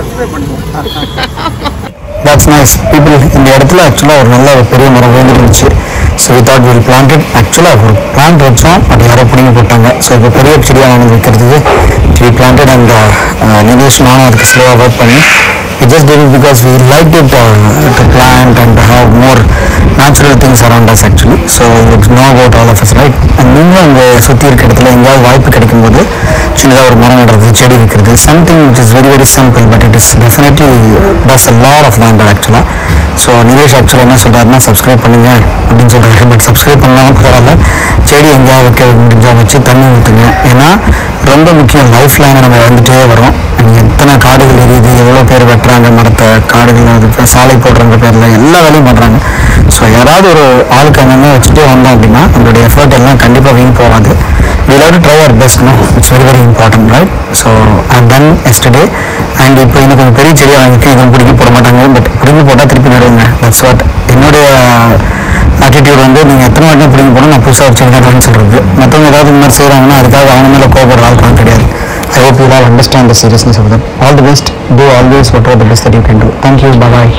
Subscribe that's nice people இந்த இடத்துல ஆக்சுவலாக ஒரு நல்ல ஒரு பெரிய மரம் விழுந்துருந்துச்சு. So we thought will planted ஆக்சுவலாக ஒரு பிளான்ட் வச்சோம். பட் யாரோ பிடிங்கி போட்டாங்க. ஸோ இப்போ பெரிய செடியாக வாங்கி வைக்கிறதுக்கு வி பிளான்டட் அண்ட் நிதேஷ் நானும் அதுக்கு ஸ்லோவாக ஒர்க் பண்ணி it just did because we like it to plant and plant more natural things around us actually so us know about all of us right and நீங்களும் உங்க சுற்றி இருக்க இடத்துல எங்கேயாவது வாய்ப்பு கிடைக்கும் போது சின்னதாக ஒரு மரம் நடுறது செடி வைக்கிறது something which is very very simple but it is definitely does a lot of land ஆக்சுவலாக ஸோ நிலேஷ் ஆக்சுவலாக என்ன சொல்கிறாருன்னா சப்ஸ்கிரைப் பண்ணுங்க அப்படின்னு சொல்கிறாரு பட் சப்ஸ்கிரைப் பண்ணாலும் பரவாயில்ல. செடி எங்கேயாவது வைக்க முடிஞ்சால் வச்சு தண்ணி ஊற்றுங்க ஏன்னா ரொம்ப முக்கியம் லைஃப் லைனை நம்ம வந்துட்டே வரோம். எத்தனை காடுகள் எரியுது எவ்வளோ பேர் வெட்டுறாங்க மரத்தை காடுகள் அது சாலை போடுறாங்க பேரில் எல்லா வேலையும் பண்ணுறாங்க யாராவது ஒரு ஆளுக்கு அங்கே வச்சுட்டே வந்தோம் அப்படின்னா நம்மளுடைய எஃபர்ட் எல்லாம் கண்டிப்பாக வீண் போகாது. We try to best no it's very very important right so I done I've and இப்போ எனக்கு கொஞ்சம் பெரிய செடியாக வாங்கிட்டு இதுவும் பிடிக்க போட மாட்டாங்க. பட் பிடிங்கி போட்டால் திருப்பி நடுவுங்க தட்ஸ் வாட் என்னுடைய ஆட்டிடியூட் வந்து நீங்கள் எத்தனை வாட்டி பிடிங்கி போனால் நான் புதுசாக ஒரு செடி சொல்கிறது மற்றவங்க ஏதாவது இந்த மாதிரி செய்கிறாங்கன்னா அதுக்காக அவங்க மேலே கோபப்படுற ஆள் கிடையாது. I hope you all understand the seriousness of them all the best do always what are the best that you can do thank you bye.